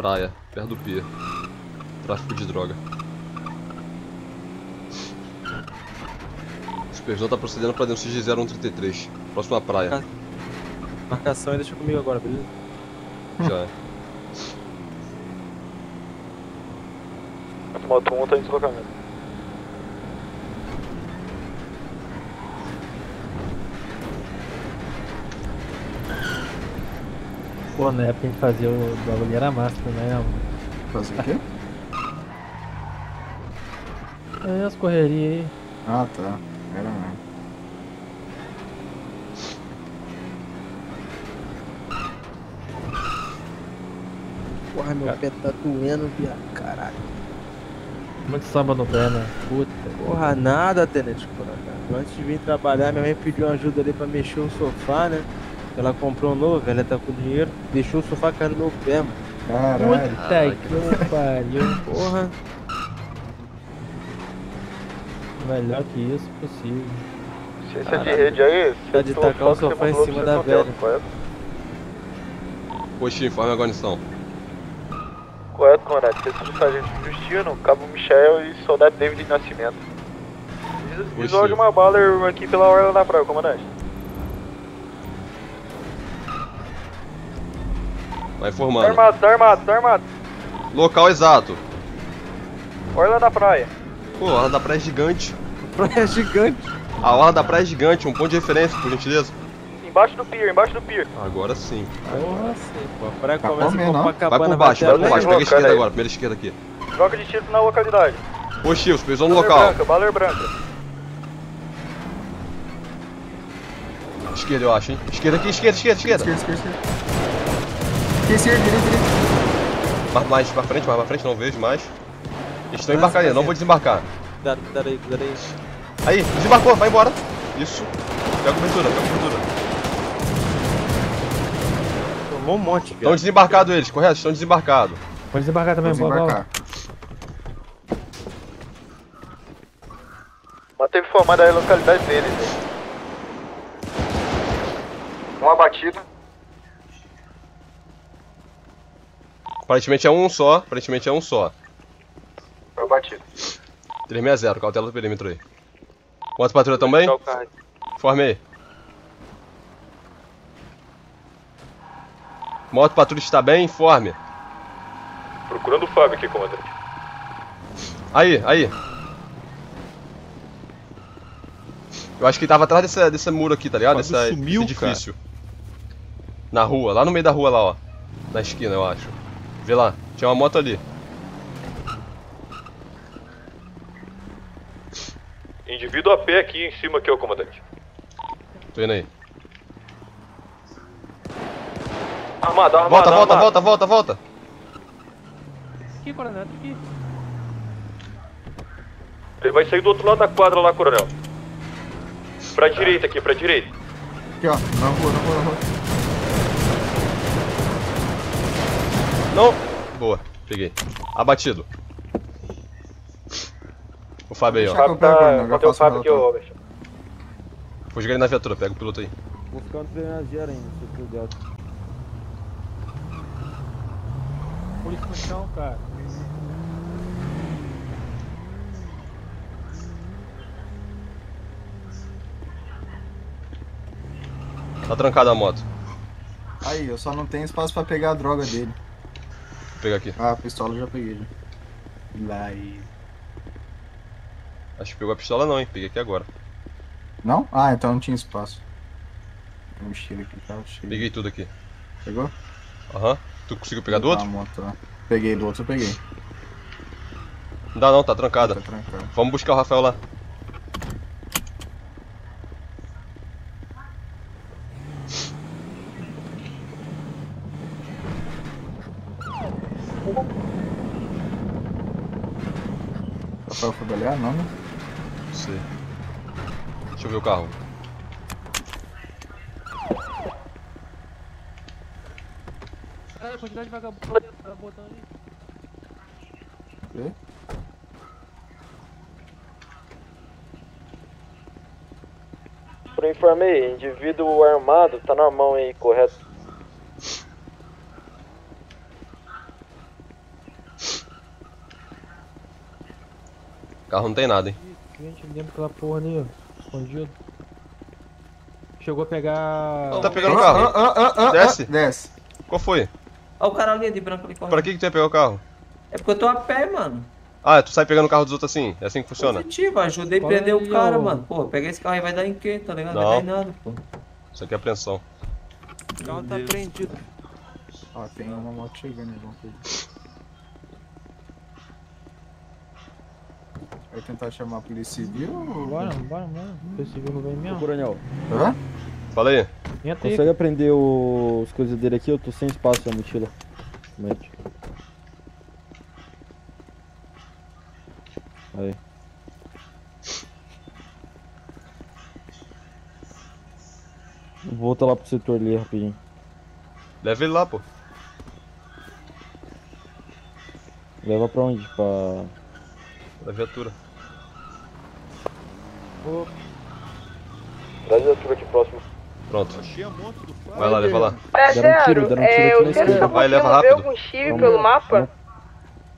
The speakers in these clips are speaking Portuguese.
praia, perto do pier. Tráfico de droga. O supervisor tá procedendo pra denúncia de 0133. Próxima praia. Marcação e deixa comigo agora, beleza? Já é. Moto 1 tá em deslocamento. Pô, na época a gente fazia o bagulho era massa, né? Fazer o quê? É as correrias aí. Ah, tá. Era mesmo. Porra, meu pé tá doendo, viado. Caralho. Muito samba no pé, né? Puta. Porra, nada, Tenente Coronel. Antes de vir trabalhar, minha mãe pediu ajuda ali pra mexer o sofá, né? Ela comprou um novo, ela tá com dinheiro. Deixou o sofá cair no meu pé, mano. Caralho. Puta que pariu. Porra. Melhor que isso possível. Ciência de rede aí, Tá de tacar o sofá em cima da velha. Correto? Postinho, informe a guarnição. Correto, comandante. Ciência de Sargento Justino, Cabo Michel e Soldado David Nascimento. Visual de uma baller aqui pela orla da praia, comandante. Vai Tá informando. armado, tá armado, tá armado. Local exato. Orla da praia. Pô, a orla da praia é gigante. Praia gigante. A orla da praia é gigante, um ponto de referência, por gentileza. Embaixo do pier, embaixo do pier. Agora sim. Porra, sim. Pô, a praia Tá começa com ó. Vai Copacabana. por baixo, vai por baixo. Pega a esquerda Cara, agora, primeira esquerda aqui. Troca de tiro na localidade. Postinho, supervisor no Baller local. branca, baller branca. Esquerda, eu acho, hein? Esquerda aqui, esquerda, esquerda, esquerda. Esquerda, esquerda, esquerda. Esquerda, direita, direita. Mais, mais pra frente, mais pra frente, não vejo mais. Eles estão embarcando, não vou desembarcar. Cuidado, cuidado aí, cuidado aí. Aí, desembarcou, vai embora. Isso. Pega a cobertura, pega a cobertura. Tomou um monte, Estão viado. desembarcados eles, correto? Estão desembarcados. Pode desembarcar também, Vamos boa, boa. embarcar. Manteve informada aí a localidade deles. Um abatido. Aparentemente é um só, aparentemente é um só. Foi abatido. 360, cautela do perímetro aí. Quanto patrulha também? Formei. Moto patrulha está bem? Informe. Procurando o Fábio aqui, comandante. Aí, aí. Eu acho que ele tava atrás desse, desse muro aqui, tá ligado? Dessa, sumiu, desse edifício. Na rua, lá no meio da rua lá, ó. Na esquina, eu acho. Vê lá, tinha uma moto ali. Indivíduo a pé aqui em cima, aqui, ó, comandante. Tô indo aí. Armado, armado, Volta, volta, armado. volta, volta, volta. Aqui, coronel, aqui. Ele vai sair do outro lado da quadra lá, coronel. Pra direita aqui, pra direita. Aqui, ó. Na rua, na rua, na rua. Não. Boa, peguei. Abatido. O Fábio aí, ó. Eu pegar, coronel, já Matei o Fábio aqui, ô. Robert. Vou jogar ele na viatura, pega o piloto aí. Vou ficar no treinageiro ainda, se tudo delta. Polícia no chão, cara. Tá trancada a moto. Aí, eu só não tenho espaço pra pegar a droga dele. Pegar aqui. Ah, a pistola eu já peguei. Já. Lá. Acho que pegou a pistola não, hein? Peguei aqui agora. Não? Ah, então não tinha espaço. Mochila aqui tava cheia. Peguei tudo aqui. Pegou? Aham. Tu conseguiu pegar do outro? moto. Peguei do outro, eu peguei. Não dá não, tá trancada. Tá trancado. Vamos buscar o Rafael lá. Rafael foi olhar? Não, né? Não sei. Deixa eu ver o carro. Caralho, a quantidade de vagabundo tá botando ali. Vê? Por informei, indivíduo armado tá na mão aí, correto? Carro não tem nada, hein? Gente, dentro daquela porra ali, ó. Escondido. Chegou a pegar. Tá pegando o carro. Ah, ah, ah, ah, Desce. Desce. Qual foi? Olha o cara ali de branco ali correndo. Pra que que tu ia pegar o carro? É porque eu tô a pé, mano. Ah, tu sai pegando o carro dos outros assim? É assim que funciona? Positivo, ajudei a prender o cara, ó. mano. Pô, pegar esse carro aí vai dar em quê, tá ligado? Não. Vai dar em nada, pô. Isso aqui é apreensão. O carro tá prendido. Ó, tem uma moto chegando, alguma coisa. Vai tentar chamar a polícia civil ou... Bora, bora, bora. Esse viu vem Ô, mesmo. coronel, Hã? Fala aí. Entra aí. consegue aprender o- as coisas dele aqui? Eu tô sem espaço na mochila. Mete. Aí. Volta lá pro setor ali rapidinho. Leva ele lá, pô. Leva pra onde? Pra. Da viatura. Traz a turma aqui próximo. Pronto. Vai lá, leva lá. Deram um tiro, deram um tiro é, aqui eu na quero esquerda. Vai, leva rápido. algum Vamos. pelo mapa.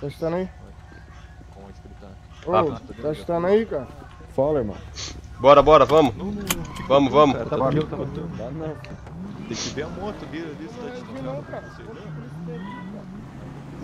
Tá escutando aí? Ô, Rápido. tá escutando aí, cara? Fala, irmão. Bora, bora, vamos. Vamos, vamos. Tá comigo, tá comigo. Dá não. Tem que ver a moto dele ali, se tá Não,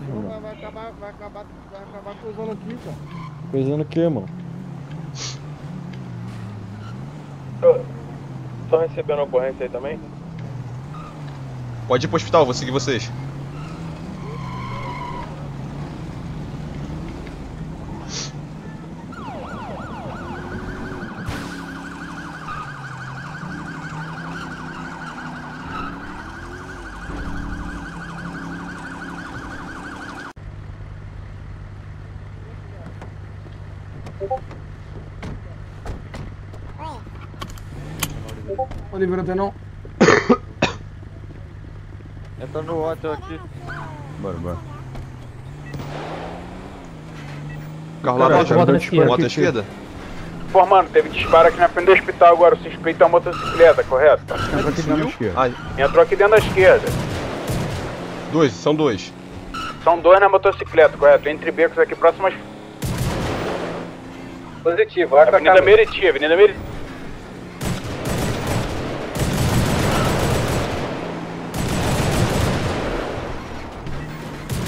não? Vai, vai acabar, vai acabar, vai acabar coisando aqui, cara. Coisando o que, irmão? Estão recebendo ocorrência aí também? Pode ir pro hospital, vou seguir vocês. Oliveira, tem não? Entra no hotel aqui. Bora, bora. Carro lá moto na esquerda. Moto à esquerda? Informando, teve disparo aqui na frente do hospital agora. O suspeito é uma motocicleta, correto? Ah, Entrou aqui dentro da esquerda. dois, são dois. São dois na motocicleta, correto? Entre becos aqui próximas. Positivo, Avenida Meriti, Avenida Meriti.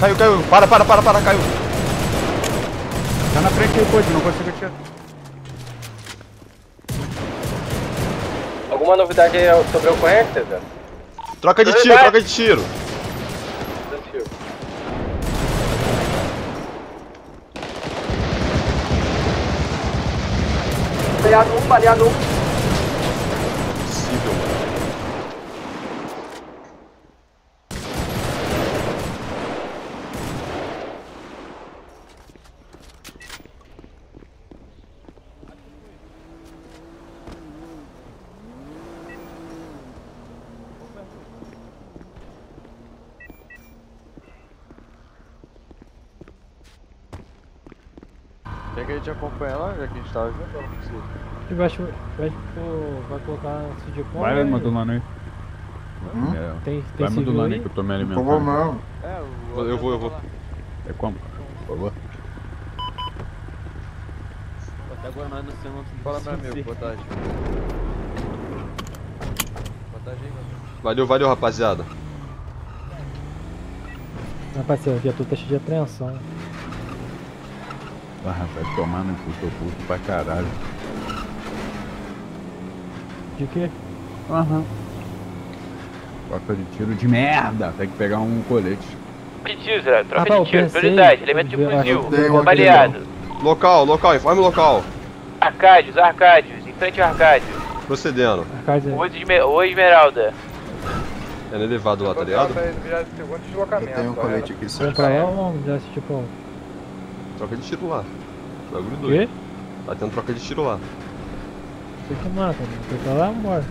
Caiu, caiu. Para, para, para, para, caiu. Tá na frente aí, pode, não consigo atirar. Alguma novidade aí sobre a ocorrência, Zé? Troca de tiro, troca de tiro. Baleado um, baleado um. Possível, mano. Tem que a gente acompanha lá, já que a gente tava junto, não precisa. Tu vai, vai, pô, vai colocar de como? Vai né? modulando aí. Hum? É, Tem, tem vai civil modulando aí aí? que eu tô me vou alimentando. não. É, Eu vou, eu vou. É como? Por favor. Até agora nós não temos. Fala, meu amigo, boa tarde. Boa tarde aí, meu amigo. Valeu, valeu, rapaziada. Rapaziada, a viatura tá cheia de apreensão. Ah, vai tomar no cu, tô puto pra caralho. De quê? Aham. Troca de tiro de merda. Tem que pegar um colete. Pedido, Zé. Ah, tá, eu pensei. elemento de fuzil. Baleado. Local, local, informe o local. Arcádios, Arcádios. Em frente ao Arcádio. Procedendo. Arcade. Ô Esmeralda. É no elevado lá, tá ligado? Eu tenho um colete aqui, só. Vamos pra lá ou já pra onde? Troca de tiro lá. Bagulho O doido. quê? Tá tendo troca de tiro lá. Você que mata, mano. Foi pra lá, vambora.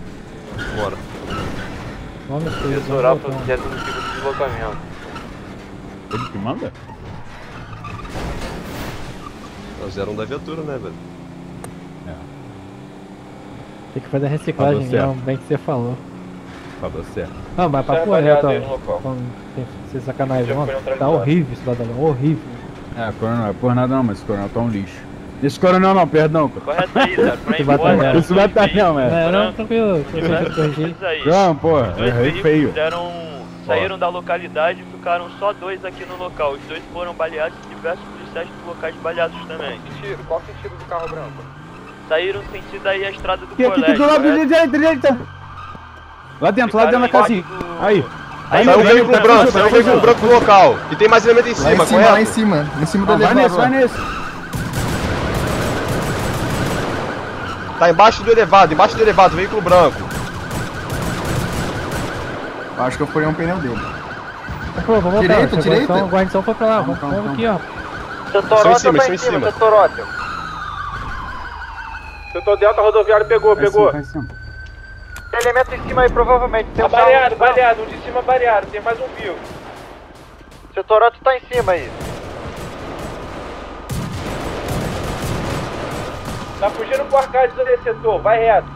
Bora. Vamos, filho. Vamos voltar. projeto do tipo de deslocamento. Ele que manda? Nós eram da viatura, né, velho? Tem que fazer a reciclagem mesmo, bem que você falou. Falou certo. Não, mas pra Sai porra, tá, tem ser sacanagem, foi Tá horrível esse badalhão, horrível. É, coronel, é por nada não, mas o coronel tá um lixo. Esse coronel não, perdão. Correto aí, Zero. Pra ir Esse embora. batalhão. Esse batalhão, é. É, não, tranquilo. Que. Isso. João, pô, errei feio. deram, saíram da localidade e ficaram só dois aqui no local. Os dois foram baleados e diversos policiais dos locais baleados também. Sentido, qual sentido do carro branco? Saíram sentido aí a estrada do Aqui, aqui, aqui colégio. do lado, correto? direita, direita. Lá dentro, lá dentro da casinha. Aí. Aí, Saiu vem, veículo tá branco, saiu tá veículo branco no local. E tem mais elemento em Lá cima, em cima, correto? lá em cima. Em cima do Ah, vai nesse, elevador. vai nesse. Tá embaixo do elevado, embaixo do elevado, veículo branco. Acho que eu furei um pneu dele. Pô, vamos voltar. Direita, Essa direita. guarnição- foi pra lá. Vamos, calma, vamos aqui, ó. Estão em Torótio cima, tá estão em em cima. Setor Delta rodoviário pegou, Vai pegou. sim, vai sim. Tem elemento em cima aí, provavelmente. Tem Tá um carro- baleado, baleado, um de cima baleado, tem mais um vivo. Seu Torótio tá em cima aí. Tá fugindo pro Arcades ali, setor, vai reto.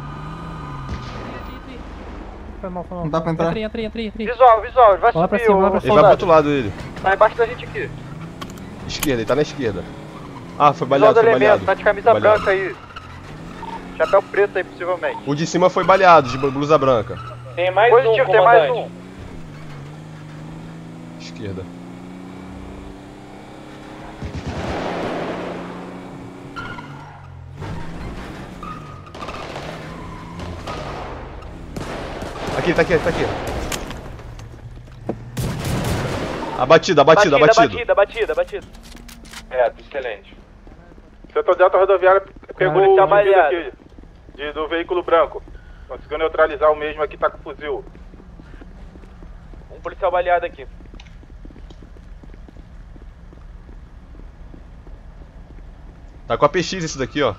Foi mal, foi mal. Não dá pra entrar. Entra aí, entra aí, entra. Visual, visual, ele vai Lá pra subir cima, lá o pra Ele vai pro soldado. outro lado dele. Tá embaixo da gente aqui. Esquerda, ele tá na esquerda. Ah, foi baleado, do foi elemento, baleado. tá de camisa Baleado. branca aí. Chapéu preto aí, possivelmente. O de cima foi baleado, de blusa branca. Tem mais Positivo, um, tem mais um. Esquerda. Aqui, tá aqui, tá aqui. Abatido, abatido, abatido. batida, batida, batida. Reto, excelente. Setor Delta rodoviário pegou Policial o indivíduo baleado. aqui, de- do veículo branco. Conseguiu neutralizar o mesmo aqui, tá com fuzil. Um policial baleado aqui. Tá com a PX esse daqui, ó.